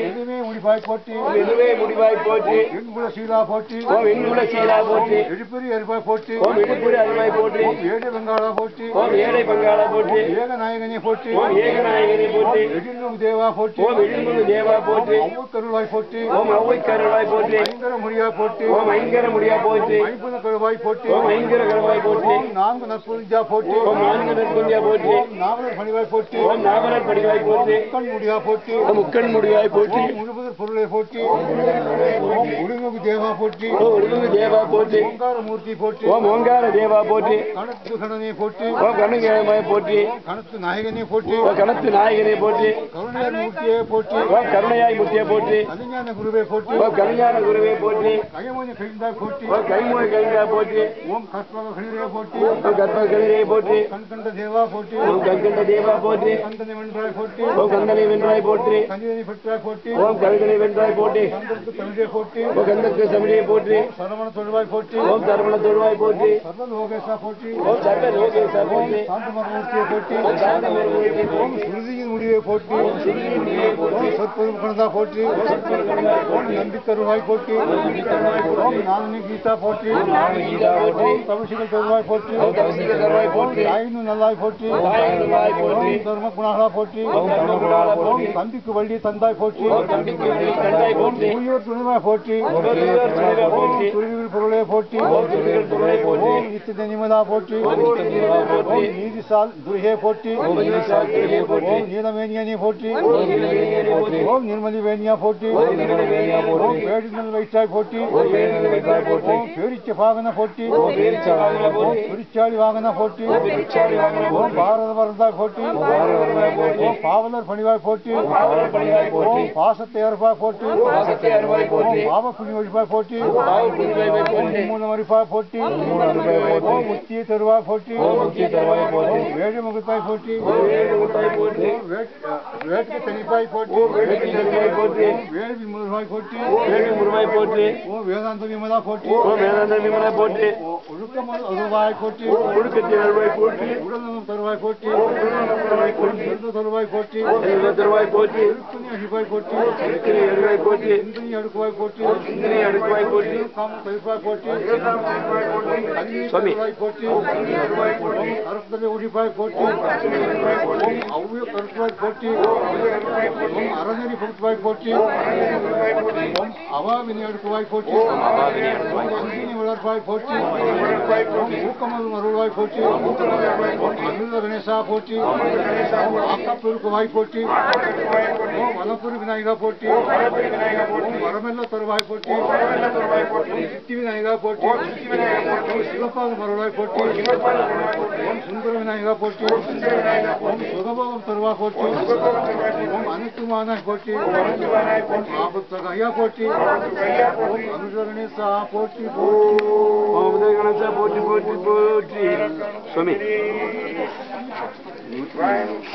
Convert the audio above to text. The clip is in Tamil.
எதுவுமே முடிவாய் ஓம் எதுவே முடிவாய் எண்புல சீலா போற்றி ஓம் எண்ணுல சீலா அருவாய் போற்றி ஓம் இடுப்புரி அருளாய் போற்றி ஏடு பங்காளா தேவா தேவா அவ்வக்கருளாய் போற்றி ஓம் ஔவை கருளாய் போற்றி ஐங்கர முடியா ஐங்கர முடியா ஐம்பது கருவாய் ஓம் ஐங்கர கருவாய் ஓம் நான்கு நற்புரிஞ்சா போற்றி ஓம் நான்கு ஓம் நாவலர் பணிவாய் போற்றி ஓம் நாவலர் படிவாய் போற்றி கண் முடியா போற்றி முக்கண் முடிவாய் போற்றி முழுவதற் பொருளை போற்றி உடுமுகு தேவா போற்றி உடுமுக தேவா போற்றி ஓங்கார மூர்த்தி போற்றி ஓம் ஓங்கார தேவா போற்றி கணத்து கணனே போற்றி ஓம் கண்ணுகேமாய் போற்றி கணத்து நாயகனே போற்றி கணத்து நாயகனை போற்றி கருணையர் மூர்த்தியே போற்றி ஓம் கருணையாய் முத்திய போற்றி கலிஞான குருவே போற்றி ஓம் கல்யாண குருவே போற்றி கயமோனி கழிந்தாய் போற்றி ஓம் கைமொழி கைங்கா போற்றி ஓம் கற்பக கழிலே போற்றி ஓம் கற்ப கலிரை போற்றி கண்கண்ட தேவா போற்றி ஓம் கண்கண்ட தேவா போற்றி கந்தனை வென்றாய் போற்றி ஓம் கந்தனை வென்றாய் போற்றி ஓம் கழுகனை வென்றாய் போற்றி கந்தற்கு தமிழே போற்றி சரவண தொழுவாய் போற்றி ஓம் சரவண தொழுவாய் போற்றி சர்வ போற்றி ஓம் போற்றி போற்றி ஓம் முடிவை போற்றி. ஓம் சொற்பொருள் கணதா போற்றி ஓம் நம்பிக்கருவாய் போற்றி ஓம் நானனி கீதா போற்றி. ஓம் தவசிகள் தருவாய் போற்றி ஓம் தருவாய். தாயினு நல்லாய் போற்றி. ஓம் தர்ம குணாலா போற்றி ஓம் தம்பிக்கு வள்ளி தந்தாய் போற்றி. உயிர் துணிவாய் போற்றி ஓம். துருவிகள் பொருளே போற்றி துருவிகள் பொருளே போற்றி. ஓம் நீதிசால் துருகே போற்றி ஓம் நீலமேனியனே போற்றி ஓம் நிர்மலி வேணியா போற்றி ஓம் வேடினல் வைத்தாய் போற்றி ஓம் பேரிச்ச வாகன போற்றி ஓம் பிரிச்சாளி வாகன போற்றி ஓம் பாரத வரதாய் போற்றி ஓம் பாவலர் பணிவாய் போற்றி ஓம் பாசத்தை அறுப்பாய் போற்றி. ஓம் பாவ புனி ஒழிப்பாய் போற்றி பாவ புனிவாய் போற்றி. ஓம். ஓம் முத்தியை தருவாய் போற்றி ஓம் தருவாய் போற்றி. ஓம் வேடு முகத்தாய் போற்றி ஓம் வேடு முகத்தாய் போற்றி. ஓம் வேட்- வேட்கை தனிப்பாய் போற்றி ஓம் வேட்கை தனிப்பாய் போற்றி. ஓம் வேள்வி முருகாய் போற்றி வேள்வி முருவாய் போற்றி. ஓம் வேதாந்த விமலா போற்றி ஓம் வேதாந்த விமலை போற்றி. ஓம் ஒழுக்கமல் அருள்வாய் போற்றி ஒழுக்கத்தின் அருவாய் போற்றி. தருவாய் போற்றி உடல்நலம் தருவாய் போற்றி. செல்வ தருவாய் போற்றி செல்வ தருவாய் போற்றி. திருத்துணி அழிவாய் போற்றி திருத்தினை அருவாய் போற்றி. சிந்தனை அடுக்குவாய் போற்றி சிந்தனை அடுக்குவாய் போற்றி. காமம் தவிப்பாய் போற்றி கல்வி சுவாமி. தருவாய் போற்றி கருத்தலை ஒழிப்பாய் போற்றி ஓம் அவ்விய கருத்துவாய் போற்றி ஓம் அறநெறி பொருத்துவாய் போற்றி ஓம் அவாவினை அடுக்குவாய் போற்றி ஓம் அஞ்சினை வளர்ப்பாய் போற்றி ஓம் ஊக்கமதும் அருள்வாய் போற்றி ஓம் அமிர்த கணேசா போற்றி ஓம் ஆக்கப்பெருக்குவாய் போற்றி ஓம் வனப்புரி விநாயகா போற்றி ஓம் வரமெல்ல தருவாய் போற்றி ஓம் சித்தி விநாயகா போற்றி ஓம் சிவப்பாதம் அருள்வாய் போற்றி ஓம் சுந்தர விநாயகா போற்றி ஓம் சுகபோகம் தருவாய் போற்றி ஓம் அனைத்துமான போற்றி ஓம்